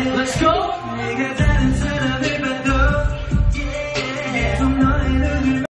let's go.